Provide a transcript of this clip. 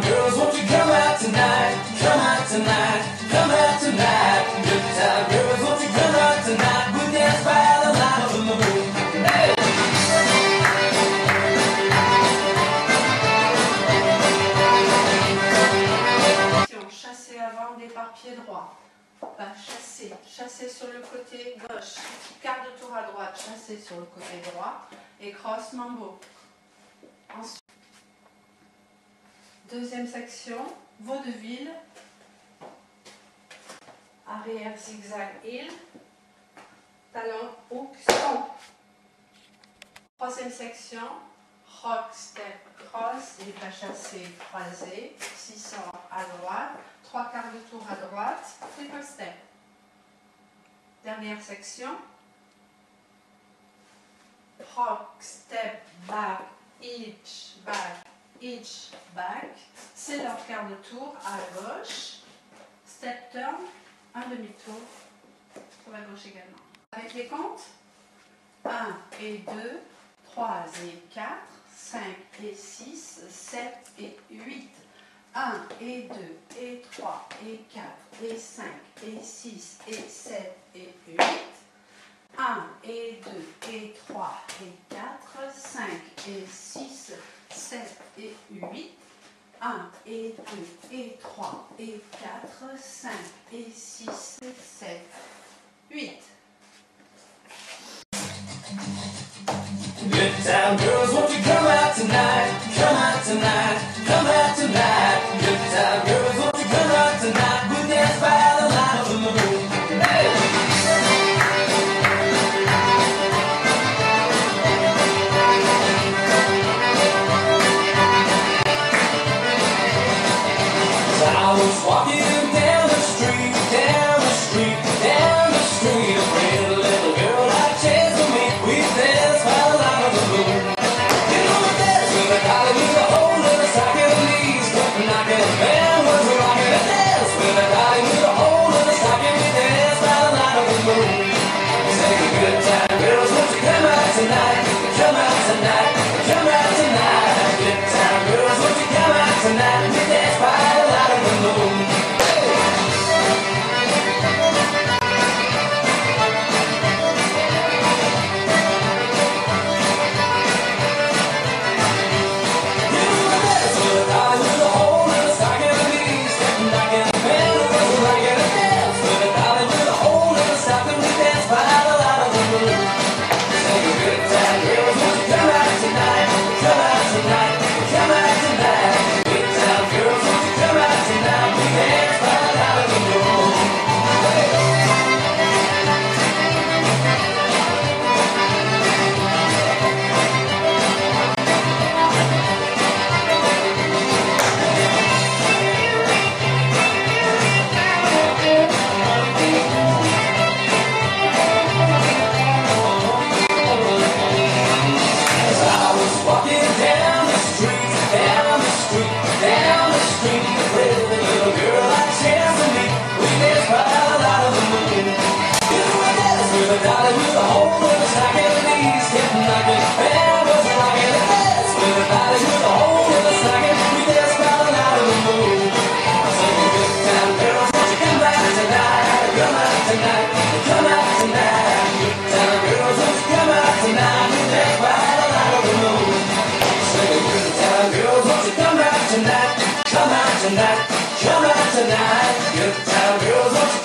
Girls, won't you come out tonight? Come out tonight, come out tonight. Good time girls, won't you come out tonight? We'll dance by the light of the moon. Hey! Chasser avant, pied droit. Chasser, chasser sur le côté gauche. Quart de tour à droite, chasser sur le côté droit. Et cross mambo. Deuxième section, vaudeville. Arrière zigzag heel. Talon hook stomp. Troisième section, rock step cross et pas chassé croisé. 600 à droite. Trois quarts de tour à droite. Triple step. Dernière section. Rock step back each back. C'est leur quart de tour à gauche. Step turn. Un demi-tour. Sur la gauche également. Avec les comptes. 1 et 2, 3 et 4, 5 et 6, 7 et 8. 1 et 2 et 3 et 4 et 5 et 6 et 7 et 8. 1 et 2 et 3 et 4, 5 et 6, 7 et 8. 1 et 2 et 3 et 4, 5 et 6, 7, 8. Good time girls, won't you come out tonight? Come out tonight, come out tonight? Come out tonight, come out tonight. Good time, girls,